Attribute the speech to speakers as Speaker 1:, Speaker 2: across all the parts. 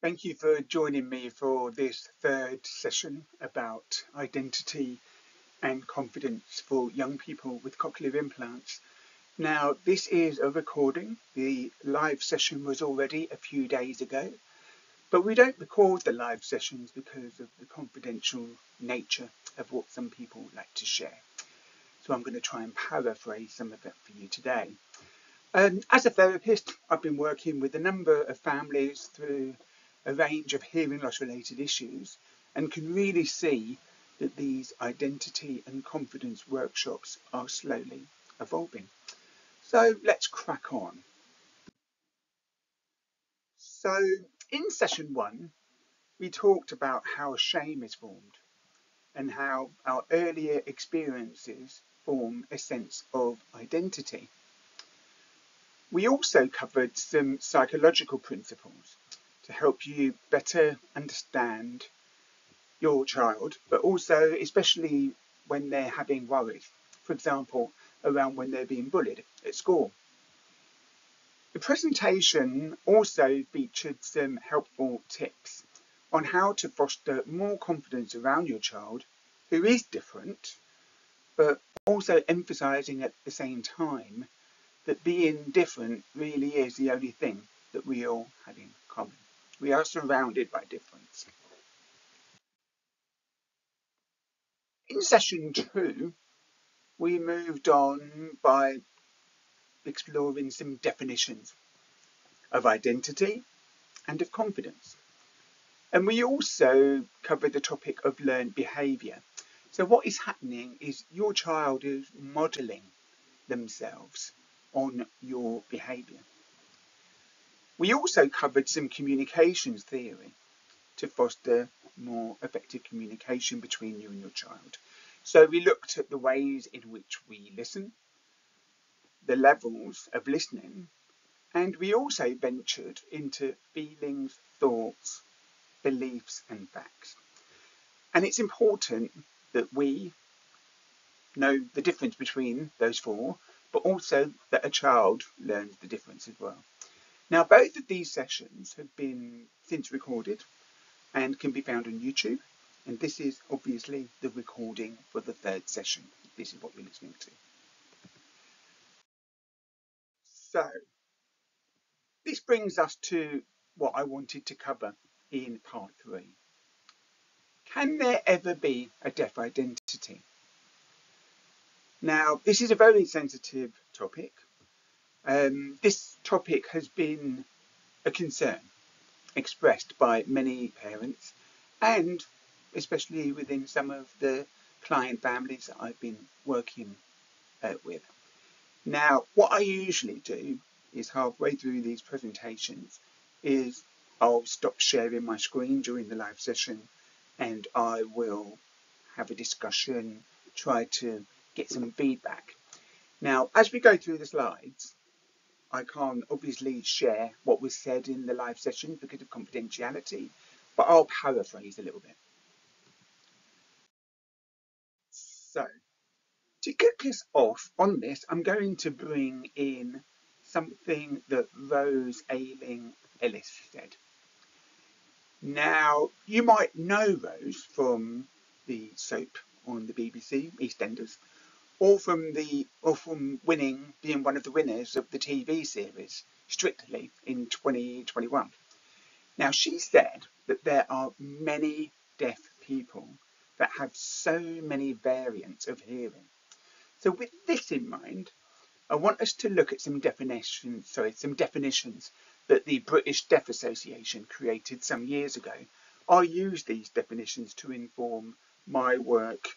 Speaker 1: Thank you for joining me for this third session about identity and confidence for young people with cochlear implants. Now, this is a recording. The live session was already a few days ago, but we don't record the live sessions because of the confidential nature of what some people like to share. So I'm going to try and paraphrase some of it for you today. Um, as a therapist, I've been working with a number of families through a range of hearing loss related issues and can really see that these identity and confidence workshops are slowly evolving. So let's crack on. So in session one, we talked about how shame is formed and how our earlier experiences form a sense of identity. We also covered some psychological principles to help you better understand your child, but also especially when they're having worries, for example, around when they're being bullied at school. The presentation also featured some helpful tips on how to foster more confidence around your child who is different, but also emphasizing at the same time that being different really is the only thing that we all have in common. We are surrounded by difference. In session two, we moved on by exploring some definitions of identity and of confidence. And we also covered the topic of learned behaviour. So what is happening is your child is modelling themselves on your behaviour. We also covered some communications theory to foster more effective communication between you and your child. So we looked at the ways in which we listen, the levels of listening, and we also ventured into feelings, thoughts, beliefs and facts. And it's important that we know the difference between those four, but also that a child learns the difference as well. Now, both of these sessions have been since recorded and can be found on YouTube. And this is obviously the recording for the third session. This is what we're listening to. So, this brings us to what I wanted to cover in part three. Can there ever be a deaf identity? Now, this is a very sensitive topic um, this topic has been a concern expressed by many parents and especially within some of the client families that I've been working uh, with. Now, what I usually do is halfway through these presentations is I'll stop sharing my screen during the live session and I will have a discussion, try to get some feedback. Now, as we go through the slides, I can't obviously share what was said in the live session because of confidentiality, but I'll paraphrase a little bit. So, to kick us off on this, I'm going to bring in something that Rose Ailing Ellis said. Now, you might know Rose from the soap on the BBC, EastEnders, or from the or from winning being one of the winners of the TV series Strictly in 2021. Now she said that there are many deaf people that have so many variants of hearing. So with this in mind, I want us to look at some definitions, sorry, some definitions that the British Deaf Association created some years ago. I use these definitions to inform my work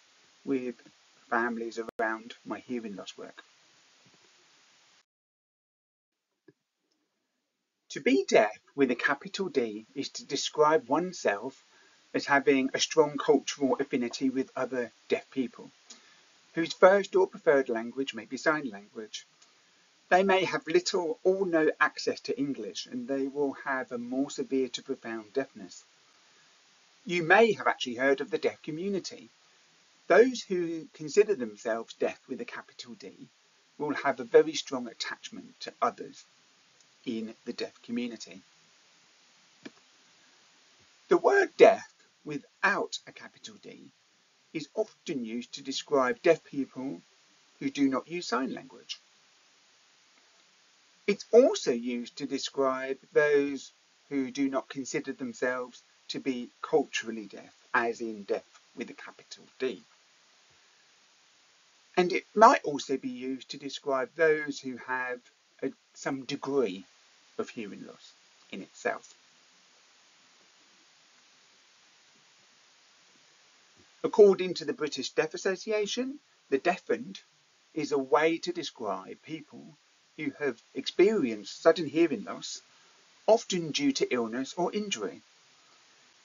Speaker 1: with families around my hearing loss work. To be deaf with a capital D is to describe oneself as having a strong cultural affinity with other deaf people, whose first or preferred language may be sign language. They may have little or no access to English and they will have a more severe to profound deafness. You may have actually heard of the deaf community, those who consider themselves deaf with a capital D will have a very strong attachment to others in the deaf community. The word deaf without a capital D is often used to describe deaf people who do not use sign language. It's also used to describe those who do not consider themselves to be culturally deaf, as in deaf with a capital D. And it might also be used to describe those who have a, some degree of hearing loss in itself. According to the British Deaf Association, the deafened is a way to describe people who have experienced sudden hearing loss, often due to illness or injury.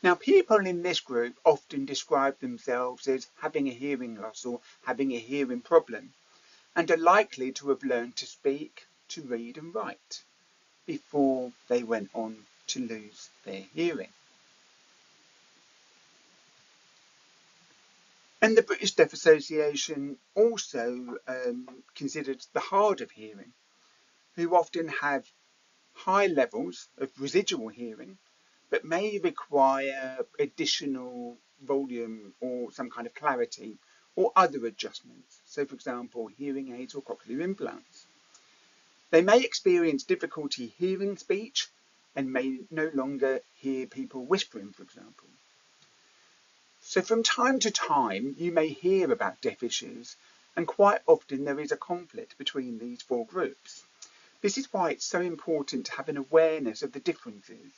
Speaker 1: Now, people in this group often describe themselves as having a hearing loss or having a hearing problem, and are likely to have learned to speak, to read and write before they went on to lose their hearing. And the British Deaf Association also um, considered the hard of hearing, who often have high levels of residual hearing, but may require additional volume or some kind of clarity or other adjustments. So, for example, hearing aids or cochlear implants. They may experience difficulty hearing speech and may no longer hear people whispering, for example. So from time to time, you may hear about deaf issues, and quite often there is a conflict between these four groups. This is why it's so important to have an awareness of the differences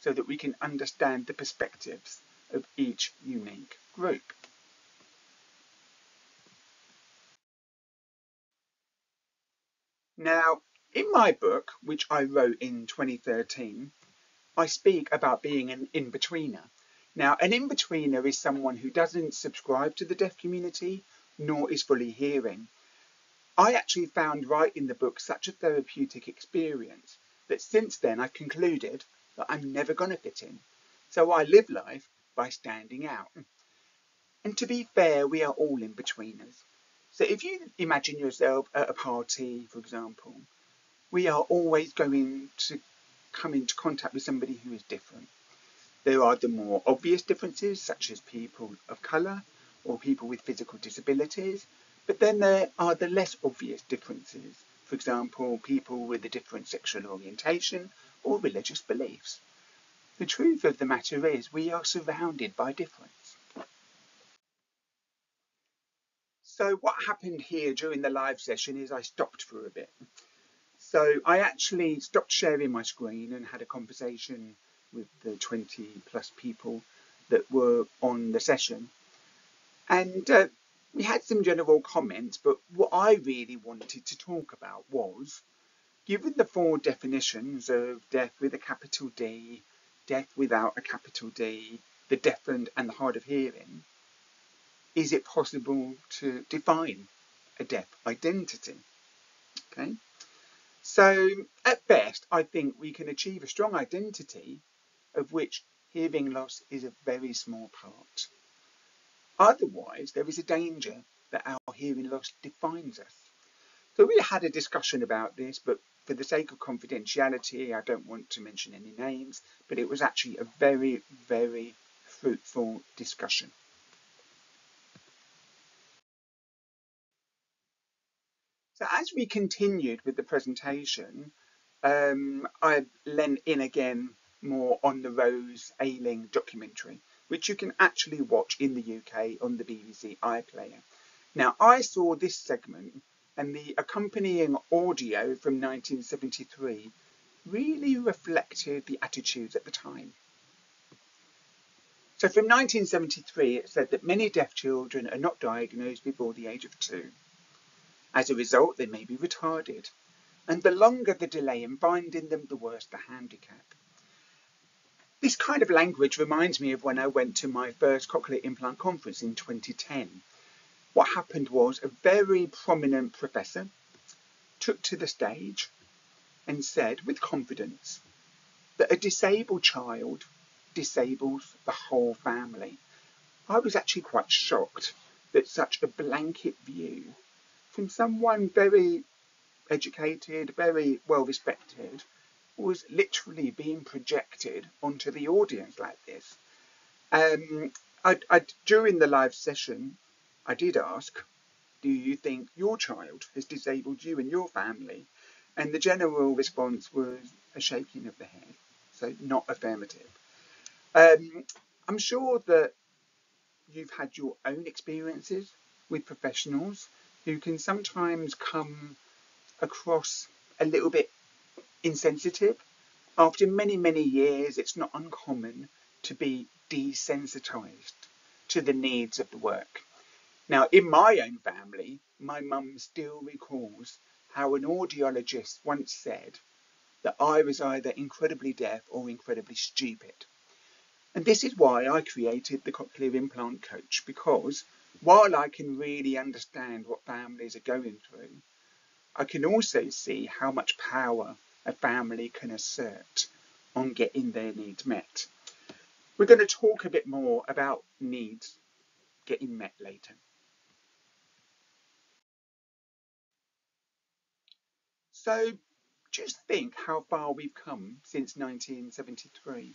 Speaker 1: so that we can understand the perspectives of each unique group. Now, in my book, which I wrote in 2013, I speak about being an in-betweener now, an in-betweener is someone who doesn't subscribe to the deaf community, nor is fully hearing. I actually found writing the book such a therapeutic experience that since then I've concluded I'm never going to fit in. So I live life by standing out. And to be fair, we are all in-betweeners. So if you imagine yourself at a party, for example, we are always going to come into contact with somebody who is different. There are the more obvious differences, such as people of colour or people with physical disabilities, but then there are the less obvious differences, for example, people with a different sexual orientation or religious beliefs. The truth of the matter is we are surrounded by difference. So what happened here during the live session is I stopped for a bit. So I actually stopped sharing my screen and had a conversation with the 20 plus people that were on the session. And uh, we had some general comments, but what I really wanted to talk about was, given the four definitions of deaf with a capital D, deaf without a capital D, the deafened and the hard of hearing, is it possible to define a deaf identity? Okay. So at best, I think we can achieve a strong identity of which hearing loss is a very small part. Otherwise, there is a danger that our hearing loss defines us. So we had a discussion about this, but for the sake of confidentiality, I don't want to mention any names, but it was actually a very, very fruitful discussion. So as we continued with the presentation, um, I lent in again more on the Rose Ayling documentary, which you can actually watch in the UK on the BBC iPlayer. Now, I saw this segment and the accompanying audio from 1973 really reflected the attitudes at the time. So from 1973, it said that many deaf children are not diagnosed before the age of two. As a result, they may be retarded, and the longer the delay in finding them, the worse the handicap. This kind of language reminds me of when I went to my first cochlear implant conference in 2010. What happened was a very prominent professor took to the stage and said with confidence that a disabled child disables the whole family. I was actually quite shocked that such a blanket view from someone very educated, very well respected, was literally being projected onto the audience like this. Um, I, I, during the live session, I did ask, do you think your child has disabled you and your family? And the general response was a shaking of the head, so not affirmative. Um, I'm sure that you've had your own experiences with professionals who can sometimes come across a little bit insensitive. After many, many years, it's not uncommon to be desensitized to the needs of the work. Now, in my own family, my mum still recalls how an audiologist once said that I was either incredibly deaf or incredibly stupid. And this is why I created the Cochlear Implant Coach because while I can really understand what families are going through, I can also see how much power a family can assert on getting their needs met. We're going to talk a bit more about needs getting met later. So just think how far we've come since 1973.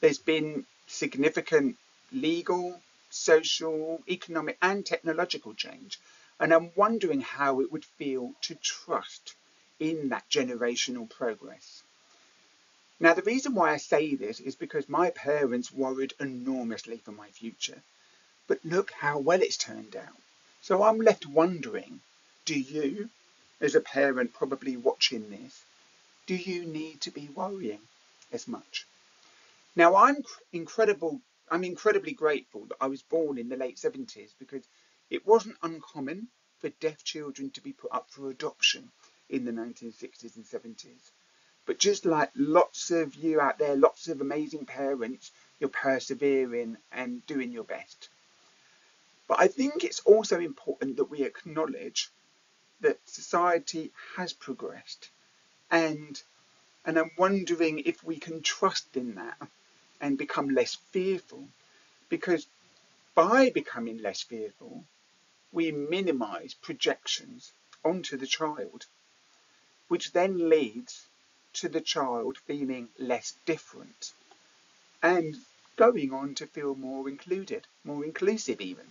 Speaker 1: There's been significant legal, social, economic and technological change and I'm wondering how it would feel to trust in that generational progress. Now, the reason why I say this is because my parents worried enormously for my future. But look how well it's turned out. So I'm left wondering, do you, as a parent probably watching this, do you need to be worrying as much? Now, I'm incredible. I'm incredibly grateful that I was born in the late 70s because it wasn't uncommon for deaf children to be put up for adoption in the 1960s and 70s. But just like lots of you out there, lots of amazing parents, you're persevering and doing your best. But I think it's also important that we acknowledge that society has progressed and and I'm wondering if we can trust in that and become less fearful because by becoming less fearful we minimize projections onto the child, which then leads to the child feeling less different and going on to feel more included, more inclusive even.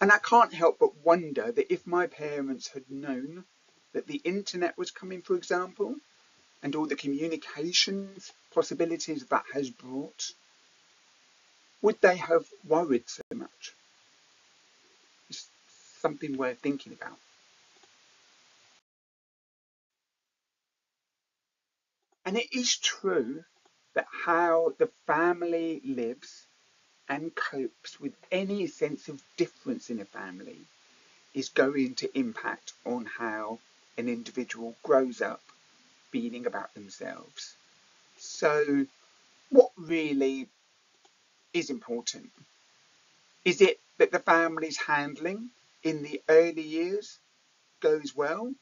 Speaker 1: And I can't help but wonder that if my parents had known that the internet was coming, for example, and all the communications possibilities that has brought, would they have worried so much? It's something worth thinking about. And it is true that how the family lives and copes with any sense of difference in a family is going to impact on how an individual grows up feeling about themselves. So, what really is important? Is it that the family's handling in the early years goes well,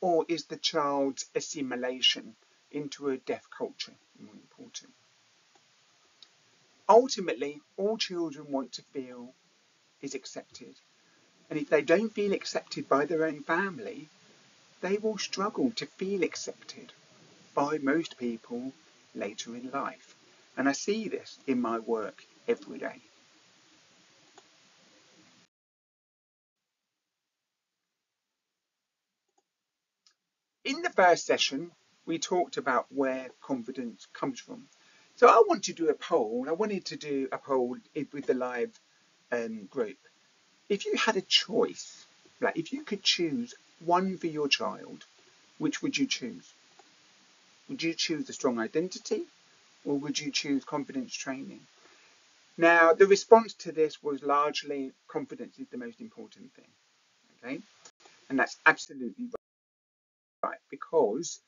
Speaker 1: or is the child's assimilation into a deaf culture more important? Ultimately, all children want to feel is accepted. And if they don't feel accepted by their own family, they will struggle to feel accepted by most people later in life. And I see this in my work every day. In the first session, we talked about where confidence comes from. So I want to do a poll. I wanted to do a poll with the live um, group. If you had a choice, like if you could choose one for your child, which would you choose? Would you choose a strong identity or would you choose confidence training? Now, the response to this was largely confidence is the most important thing. Okay, and that's absolutely right right because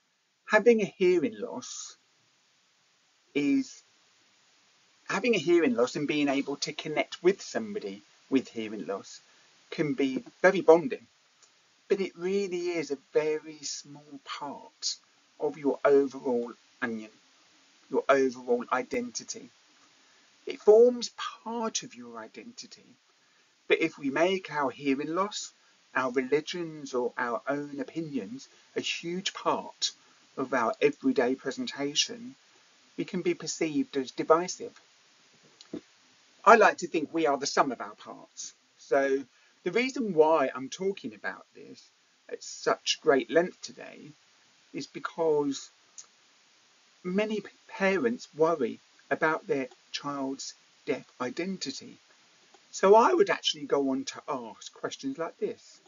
Speaker 1: having a hearing loss is having a hearing loss and being able to connect with somebody with hearing loss can be very bonding. But it really is a very small part of your overall onion your overall identity. It forms part of your identity. But if we make our hearing loss our religions or our own opinions a huge part of our everyday presentation, we can be perceived as divisive. I like to think we are the sum of our parts. So the reason why I'm talking about this at such great length today is because many parents worry about their child's deaf identity. So I would actually go on to ask questions like this.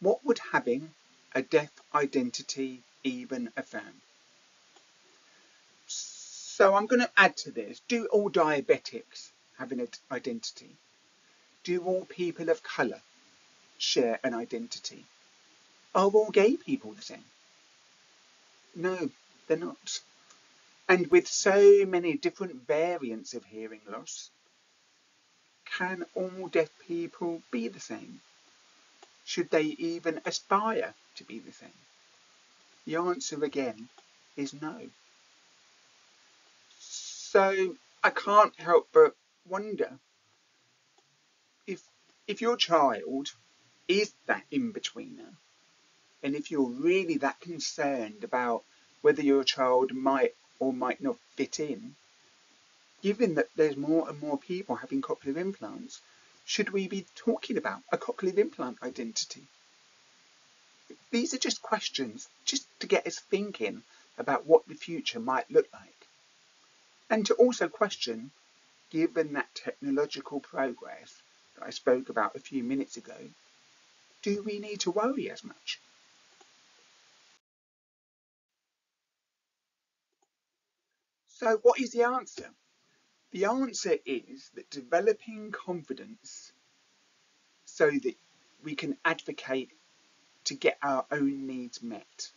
Speaker 1: What would having a deaf identity even affirm? So I'm going to add to this. Do all diabetics have an identity? Do all people of colour share an identity? Are all gay people the same? No, they're not. And with so many different variants of hearing loss, can all deaf people be the same? Should they even aspire to be the same? The answer again is no. So I can't help but wonder if if your child is that in-betweener and if you're really that concerned about whether your child might or might not fit in, given that there's more and more people having cochlear implants, should we be talking about a cochlear implant identity? These are just questions just to get us thinking about what the future might look like. And to also question, given that technological progress that I spoke about a few minutes ago, do we need to worry as much? So what is the answer? The answer is that developing confidence so that we can advocate to get our own needs met.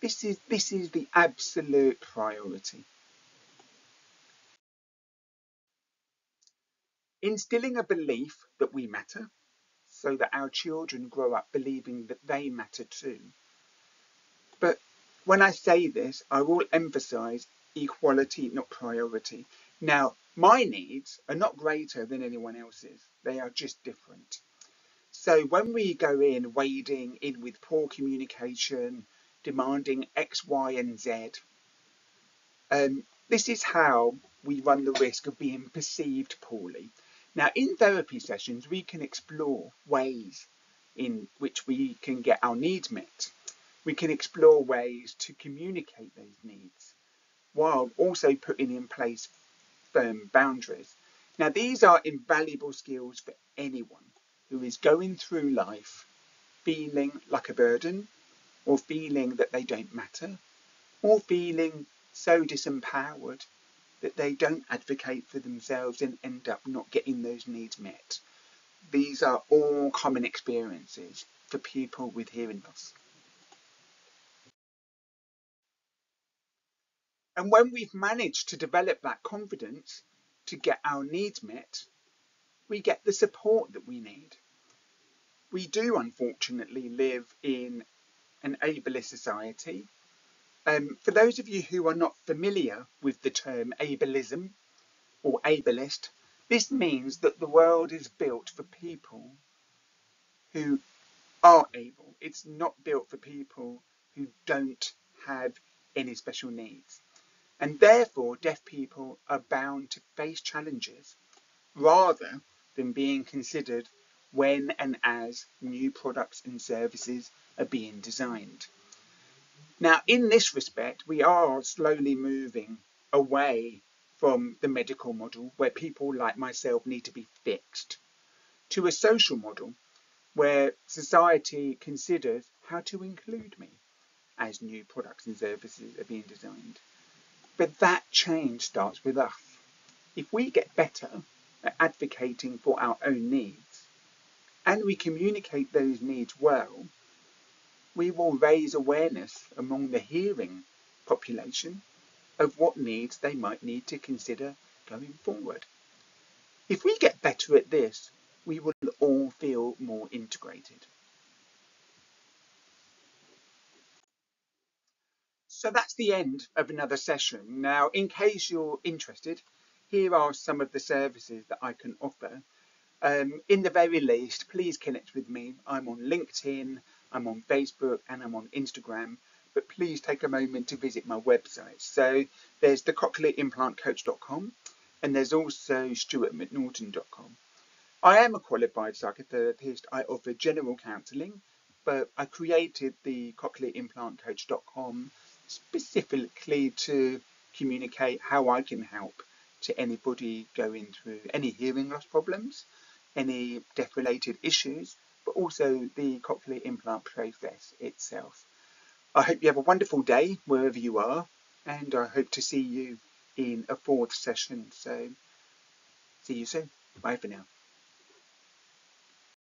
Speaker 1: This is, this is the absolute priority. Instilling a belief that we matter so that our children grow up believing that they matter too. But when I say this, I will emphasize equality, not priority. Now, my needs are not greater than anyone else's. They are just different. So when we go in wading in with poor communication, demanding X, Y, and Z, um, this is how we run the risk of being perceived poorly. Now, in therapy sessions, we can explore ways in which we can get our needs met. We can explore ways to communicate those needs while also putting in place firm boundaries. Now, these are invaluable skills for anyone who is going through life feeling like a burden, or feeling that they don't matter, or feeling so disempowered that they don't advocate for themselves and end up not getting those needs met. These are all common experiences for people with hearing loss. And when we've managed to develop that confidence to get our needs met, we get the support that we need. We do unfortunately live in an ableist society. Um, for those of you who are not familiar with the term ableism or ableist, this means that the world is built for people who are able. It's not built for people who don't have any special needs and therefore deaf people are bound to face challenges rather than being considered when and as new products and services are being designed. Now, in this respect, we are slowly moving away from the medical model where people like myself need to be fixed to a social model where society considers how to include me as new products and services are being designed. But that change starts with us. If we get better at advocating for our own needs and we communicate those needs well, we will raise awareness among the hearing population of what needs they might need to consider going forward. If we get better at this, we will all feel more integrated. So that's the end of another session. Now, in case you're interested, here are some of the services that I can offer. Um, in the very least, please connect with me. I'm on LinkedIn, I'm on Facebook, and I'm on Instagram. but please take a moment to visit my website. So there's the cochlearimplantcoach.com and there's also stuartmcnaughton.com. I am a qualified psychotherapist. I offer general counselling, but I created the cochlearimplantcoach.com specifically to communicate how I can help to anybody going through any hearing loss problems, any deaf related issues, but also the cochlear implant process itself. I hope you have a wonderful day wherever you are, and I hope to see you in a fourth session. So, see you soon. Bye for now.